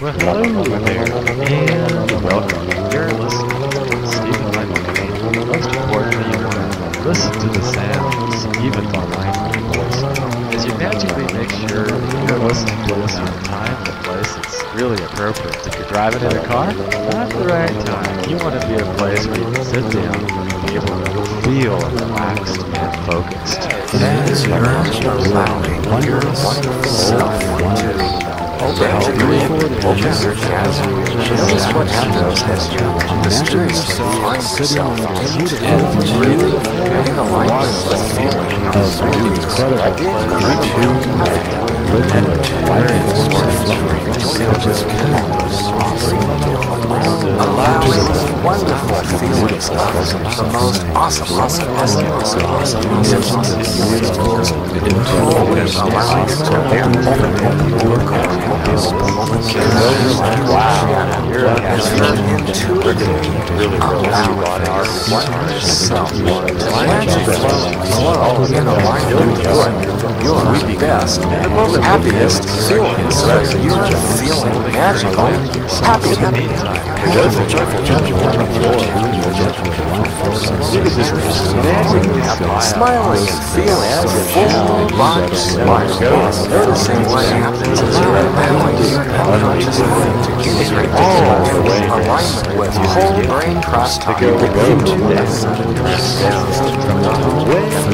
Well, hello there, and welcome. You're listening to Steven Michael King. Most importantly, you want to listen to the sounds, even the language voice, as you magically make sure that you're listening to this in a time and a place that's really appropriate. If you're driving in a car, not the right time. You want to be in a place where you can sit down and be able to feel relaxed and focused. As you're allowing your wonderful self to Notice what happens as you mysteriously find yourself and really in alignment with the feeling of Allowing wonderful feelings of the most awesome, awesome, awesome, awesome, awesome, awesome, always allowing it to bear open your core. Wow, you're intuitively allowing yourself to magically flow in alignment with your best, happiest feelings. You're feeling. Magical, happy, joyful, joyful, joyful, Smiling and feeling full body smile. Noticing what happens as your unconscious mind to integrate all the way alignment with whole brain cross to go into this down from the way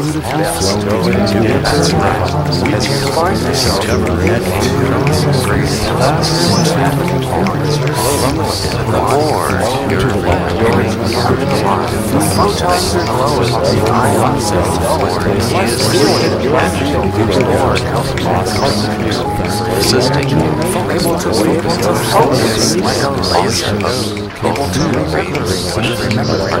you find the more you're the photons are glowing the ions flowing is feeling magical more resisting able to focus like a laser able to remember the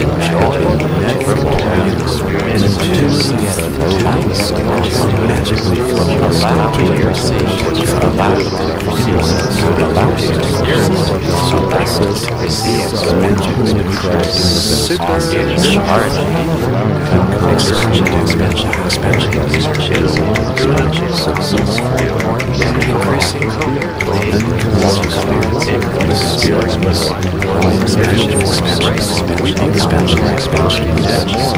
years on Opening super charged expansion, expansion, expansion, increasing coherently, expansion, expansion, expansion, expansion,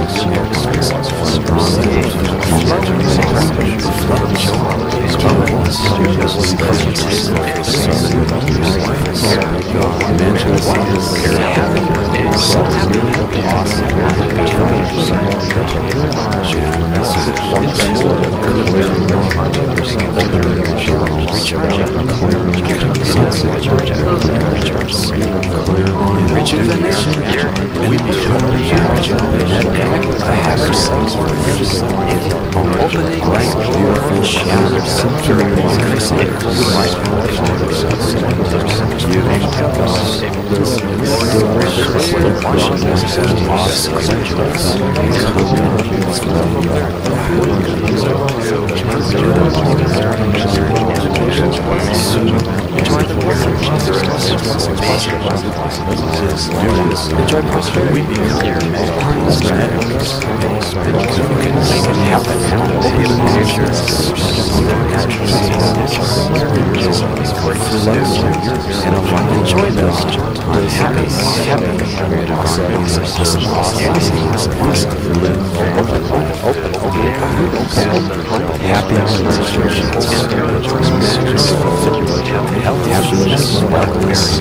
shadows. Enjoy And enjoy those. I'm happy. Happy. Happiness. Happiness.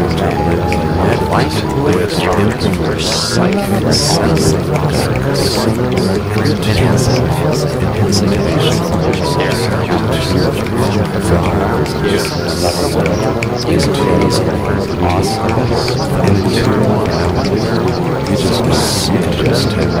We so happy. Experience intuition, psychic experience, extend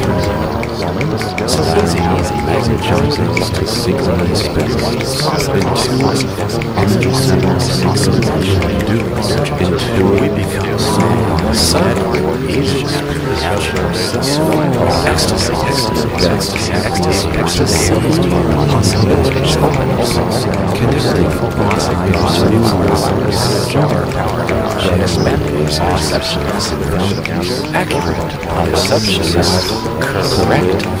your psychic sense, enhancing, Enjoy So easy, easy, easy choices to seek the space into until we become so easy. Ecstasy, ecstasy, ecstasy, ecstasy, ecstasy, possibilities, kinetic, perception, accurate, perception, correct,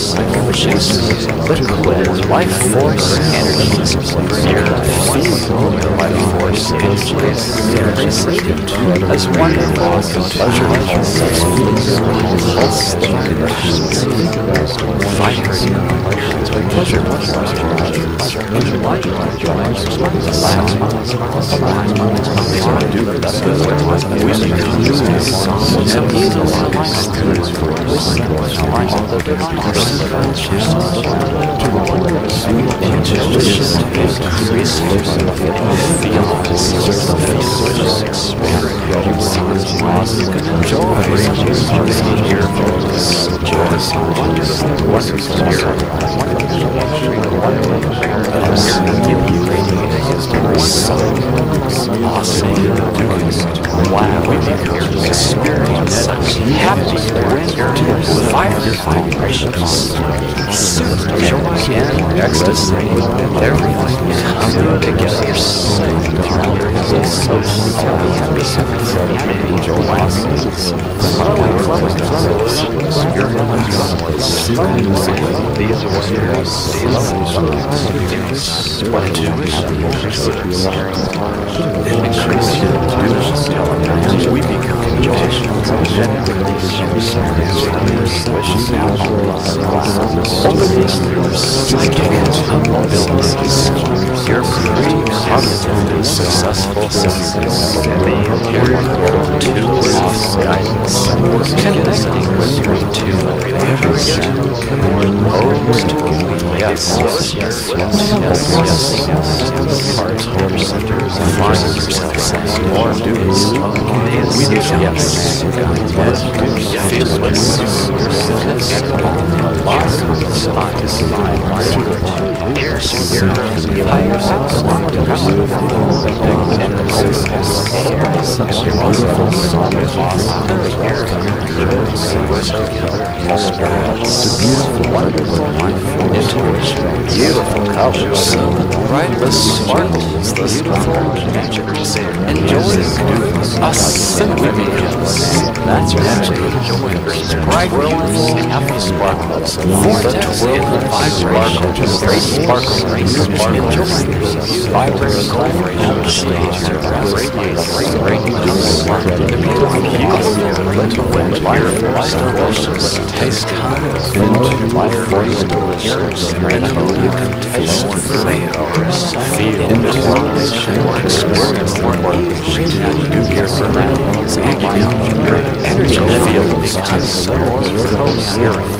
delicious, delicious, liquid, life force energies. Feel the life force energies. As wonderful, pleasurable, pulsing emotions, vibrant, pleasure, Joy, wonders, wonders here. Wonders here. Yes. We become joyful. Psychic abilities, your precognitively successful senses, two lost guidance, connecting with your two opposed, yes, yes, yes, yes, yes, yes, heart or centers, find yourself saying more duties, we do yes, yes, feelings, Beautiful colors, brightless sparkles, the enjoying assimilations. That's right. Glowing, happy sparkles, vortex in the straight sparkles, enjoying yourself, vibrating vibration, stage your breath, radiating sparkle, into when fireflies delicious, taste comes into my first delicious, and you can taste flavors, feel the experience more easily, and you hear surroundings, and your energy feels so balanced,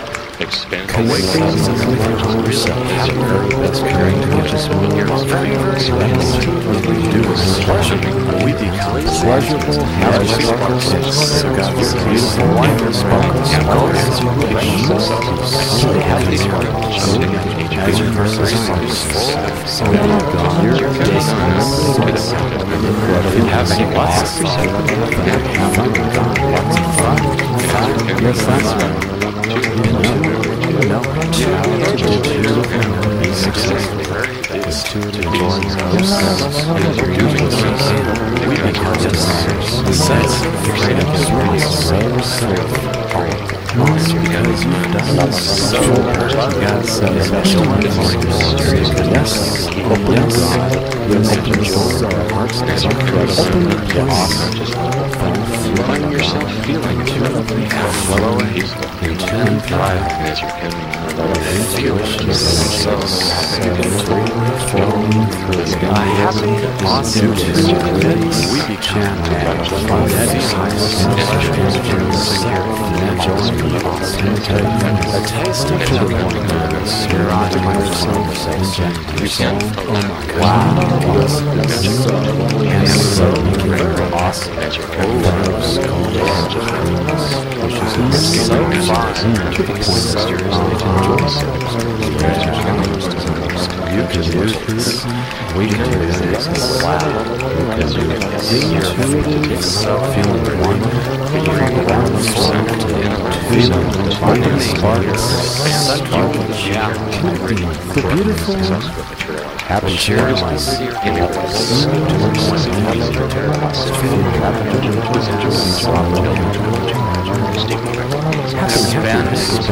Expand awakenings and comfort yourself. That's carrying conscious years. Do. We become pleasurable, happy sparkles. Beautiful wonder sparkles. Colors. Happy sparkles. As your person sparkles. Your days You have any lots of fun. Lots of fun. Your friends no, to be successful is to enjoy yourself and your doing We become just the sense of freedom is so simple. Because you've done so God says special Yes, open God, yes, open your hearts, open the awesome. Find yourself feeling to flow into and thrive as you're. Feel it so flowing through a happy, awesome we become from that highest natural a taste of joy. Your eyes yourself inject yourself. Oh my God. Wow. And so very awesome. Which is so fine to the point that you're you can do this. We can do this. Wow. Because you're intuitive, feeling one, feeling yourself, feeling sparkles, yeah, the beautiful, happy cheers, Happy Spanish,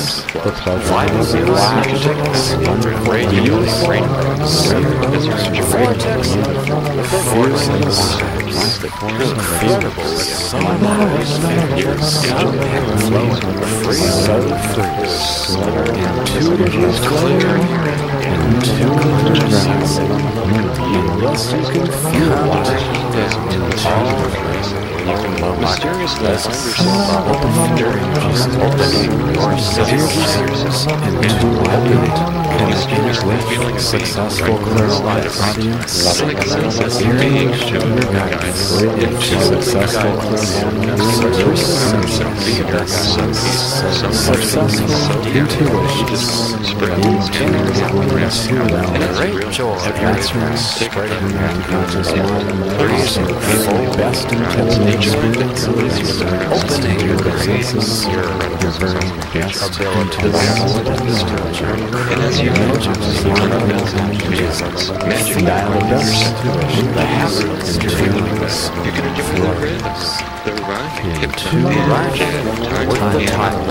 the pleasure galactic wonderful radio vortex the forces incredible sunrise figures flowing free so free intuitive clear intuitive Unless you can feel it into all mysteriously open dreams, opening your senses into opening connecting with successful clairvoyant audience, hearing your guidance into successful clairvoyant successful intuitions, into the great joy. Of answering your unconscious mind, the best intelligence experiences, opening your senses, your very best intelligence, and as you imagine magic dial of intuition, the happiness dreams, You're gonna do it with the right, into right with the title,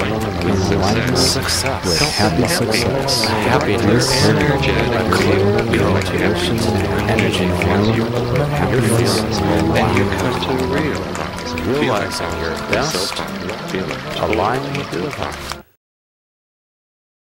with enlightened success, with happy success, happiness, a clear intuition, energy. flow, happiness, and you come to realize. Realizing your best, aligning with the divine.